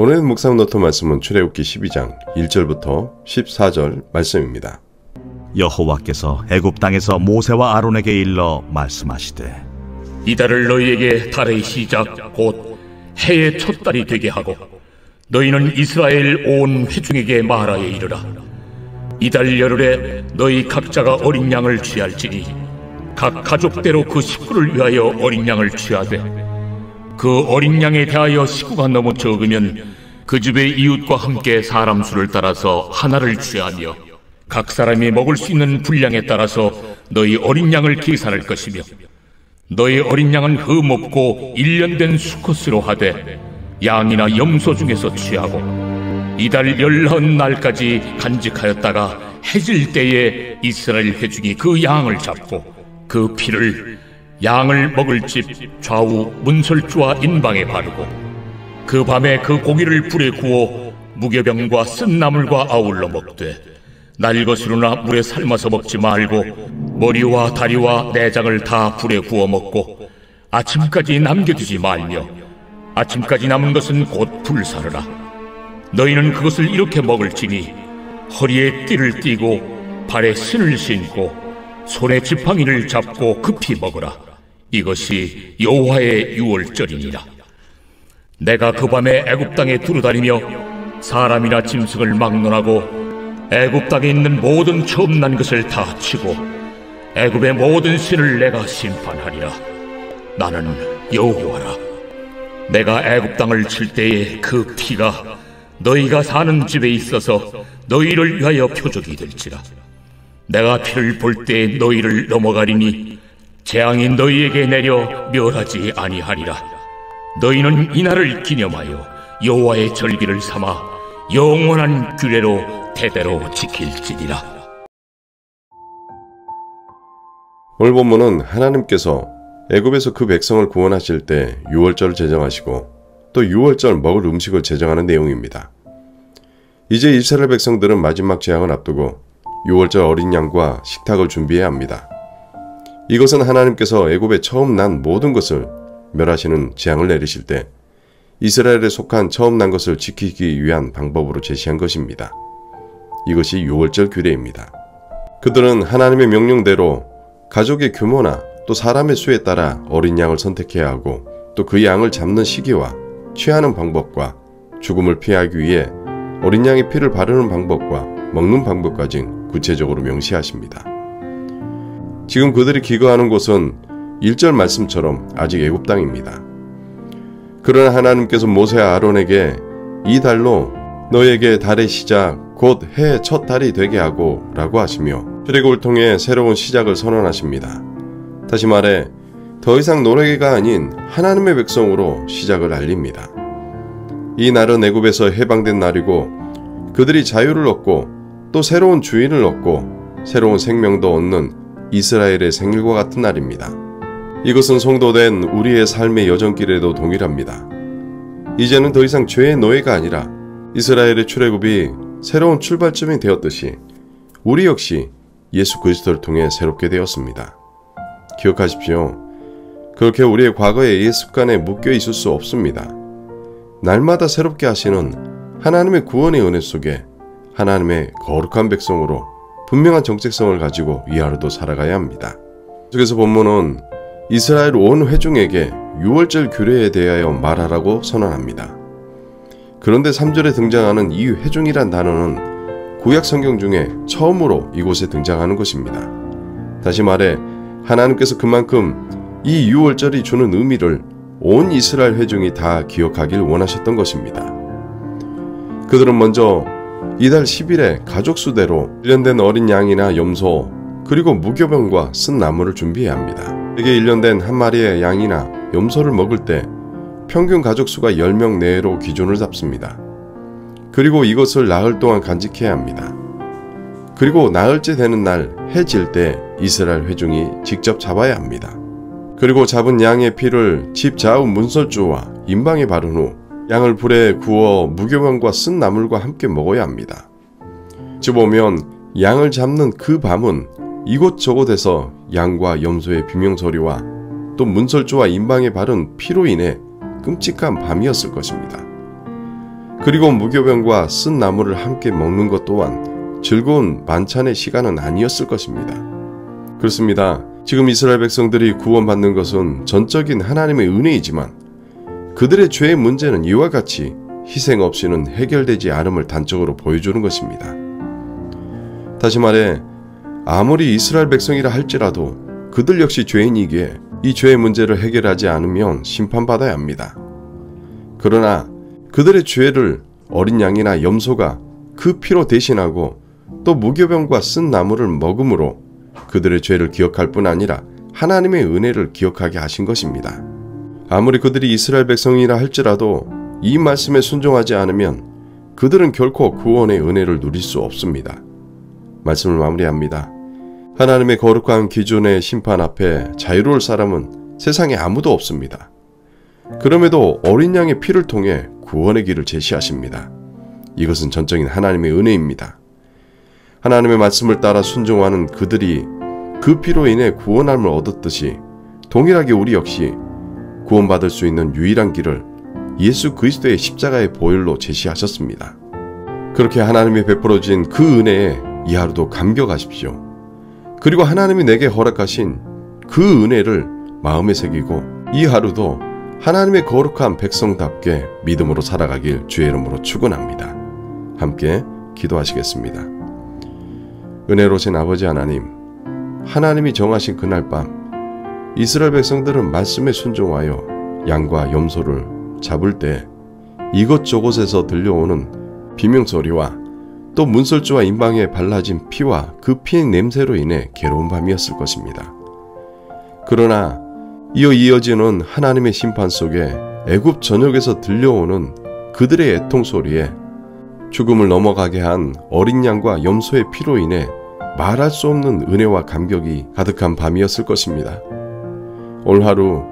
오늘 묵상 노트 말씀은 출애굽기 12장 1절부터 14절 말씀입니다. 여호와께서 애굽 땅에서 모세와 아론에게 일러 말씀하시되 이달을 너희에게 달의 시작 곧 해의 첫 달이 되게 하고 너희는 이스라엘 온 회중에게 말하여 이르라 이달 열흘에 너희 각자가 어린 양을 취할지니 각 가족대로 그 식구를 위하여 어린 양을 취하되 그 어린 양에 대하여 식구가 너무 적으면 그 집의 이웃과 함께 사람 수를 따라서 하나를 취하며 각 사람이 먹을 수 있는 분량에 따라서 너희 어린 양을 계산할 것이며 너희 어린 양은 흠없고 일년된 수컷으로 하되 양이나 염소 중에서 취하고 이달 열한 날까지 간직하였다가 해질 때에 이스라엘 회중이 그 양을 잡고 그 피를 양을 먹을 집 좌우 문설주와 인방에 바르고 그 밤에 그 고기를 불에 구워 무교병과 쓴 나물과 아울러 먹되 날 것으로나 물에 삶아서 먹지 말고 머리와 다리와 내장을 다 불에 구워 먹고 아침까지 남겨두지 말며 아침까지 남은 것은 곧 불사르라. 너희는 그것을 이렇게 먹을지니 허리에 띠를 띠고 발에 신을 신고 손에 지팡이를 잡고 급히 먹으라 이것이 여호와의 유월절이니라 내가 그 밤에 애굽 땅에 두루다니며 사람이나 짐승을 막론하고 애굽 땅에 있는 모든 처음 난 것을 다 치고 애굽의 모든 신을 내가 심판하리라. 나는 여호와라. 내가 애굽 땅을 칠 때에 그 피가 너희가 사는 집에 있어서 너희를 위하여 표적이 될지라. 내가 피를 볼때 너희를 넘어가리니 재앙이 너희에게 내려 멸하지 아니하리라 너희는 이날을 기념하여 여호와의 절기를 삼아 영원한 규례로 대대로 지킬지니라 오늘 본문은 하나님께서 애굽에서 그 백성을 구원하실 때 유월절을 제정하시고 또 유월절 먹을 음식을 제정하는 내용입니다. 이제 이스라엘 백성들은 마지막 재앙을 앞두고 유월절 어린 양과 식탁을 준비해야 합니다. 이것은 하나님께서 애굽에 처음 난 모든 것을 멸하시는 재앙을 내리실 때 이스라엘에 속한 처음 난 것을 지키기 위한 방법으로 제시한 것입니다. 이것이 유월절 규례입니다. 그들은 하나님의 명령대로 가족의 규모나 또 사람의 수에 따라 어린 양을 선택해야 하고 또 그 양을 잡는 시기와 취하는 방법과 죽음을 피하기 위해 어린 양의 피를 바르는 방법과 먹는 방법까지 구체적으로 명시하십니다. 지금 그들이 기거하는 곳은 1절 말씀처럼 아직 애굽 땅입니다. 그러나 하나님께서 모세와 아론에게 이 달로 너에게 달의 시작 곧 해의 첫 달이 되게 하고 라고 하시며 출애굽을 통해 새로운 시작을 선언하십니다. 다시 말해 더 이상 노래가 아닌 하나님의 백성으로 시작을 알립니다. 이 날은 애굽에서 해방된 날이고 그들이 자유를 얻고 또 새로운 주인을 얻고 새로운 생명도 얻는 이스라엘의 생일과 같은 날입니다. 이것은 성도된 우리의 삶의 여정길에도 동일합니다. 이제는 더 이상 죄의 노예가 아니라 이스라엘의 출애굽이 새로운 출발점이 되었듯이 우리 역시 예수 그리스도를 통해 새롭게 되었습니다. 기억하십시오. 그렇게 우리의 과거의 옛 습관에 묶여 있을 수 없습니다. 날마다 새롭게 하시는 하나님의 구원의 은혜 속에 하나님의 거룩한 백성으로 분명한 정체성을 가지고 이 하루도 살아가야 합니다. 속에서 본문은 이스라엘 온 회중에게 유월절 규례에 대하여 말하라고 선언합니다. 그런데 3절에 등장하는 이 회중이란 단어는 구약 성경 중에 처음으로 이곳에 등장하는 것입니다. 다시 말해 하나님께서 그만큼 이 유월절이 주는 의미를 온 이스라엘 회중이 다 기억하길 원하셨던 것입니다. 그들은 먼저 이달 10일에 가족 수대로 1년된 어린 양이나 염소 그리고 무교병과 쓴 나무를 준비해야 합니다. 이게 1년된 한 마리의 양이나 염소를 먹을 때 평균 가족 수가 10명 내로 기준을 잡습니다. 그리고 이것을 나흘 동안 간직해야 합니다. 그리고 나흘째 되는 날 해질 때 이스라엘 회중이 직접 잡아야 합니다. 그리고 잡은 양의 피를 집 좌우 문설주와 인방에 바른 후 양을 불에 구워 무교병과 쓴 나물과 함께 먹어야 합니다. 즉 보면 양을 잡는 그 밤은 이곳저곳에서 양과 염소의 비명소리와 또 문설주와 인방에 바른 피로 인해 끔찍한 밤이었을 것입니다. 그리고 무교병과 쓴 나물을 함께 먹는 것 또한 즐거운 만찬의 시간은 아니었을 것입니다. 그렇습니다. 지금 이스라엘 백성들이 구원받는 것은 전적인 하나님의 은혜이지만 그들의 죄의 문제는 이와 같이 희생 없이는 해결되지 않음을 단적으로 보여주는 것입니다. 다시 말해 아무리 이스라엘 백성이라 할지라도 그들 역시 죄인이기에 이 죄의 문제를 해결하지 않으면 심판받아야 합니다. 그러나 그들의 죄를 어린 양이나 염소가 그 피로 대신하고 또 무교병과 쓴 나무를 먹음으로 그들의 죄를 기억할 뿐 아니라 하나님의 은혜를 기억하게 하신 것입니다. 아무리 그들이 이스라엘 백성이라 할지라도 이 말씀에 순종하지 않으면 그들은 결코 구원의 은혜를 누릴 수 없습니다. 말씀을 마무리합니다. 하나님의 거룩한 기준의 심판 앞에 자유로울 사람은 세상에 아무도 없습니다. 그럼에도 어린 양의 피를 통해 구원의 길을 제시하십니다. 이것은 전적인 하나님의 은혜입니다. 하나님의 말씀을 따라 순종하는 그들이 그 피로 인해 구원함을 얻었듯이 동일하게 우리 역시 구원받을 수 있는 유일한 길을 예수 그리스도의 십자가의 보혈로 제시하셨습니다. 그렇게 하나님이 베풀어 진 그 은혜에 이 하루도 감격하십시오. 그리고 하나님이 내게 허락하신 그 은혜를 마음에 새기고 이 하루도 하나님의 거룩한 백성답게 믿음으로 살아가길 주의 이름으로 축원합니다. 함께 기도하시겠습니다. 은혜로신 아버지 하나님, 하나님이 정하신 그날 밤 이스라엘 백성들은 말씀에 순종하여 양과 염소를 잡을 때 이것저것에서 들려오는 비명소리와 또 문설주와 인방에 발라진 피와 그 피의 냄새로 인해 괴로운 밤이었을 것입니다. 그러나 이어 이어지는 하나님의 심판 속에 애굽 전역에서 들려오는 그들의 애통 소리에 죽음을 넘어가게 한 어린 양과 염소의 피로 인해 말할 수 없는 은혜와 감격이 가득한 밤이었을 것입니다. 올 하루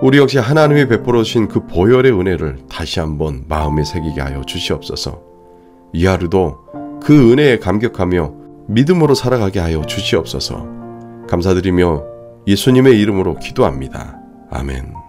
우리 역시 하나님이 베풀어 주신 그 보혈의 은혜를 다시 한번 마음에 새기게 하여 주시옵소서. 이 하루도 그 은혜에 감격하며 믿음으로 살아가게 하여 주시옵소서. 감사드리며 예수님의 이름으로 기도합니다. 아멘.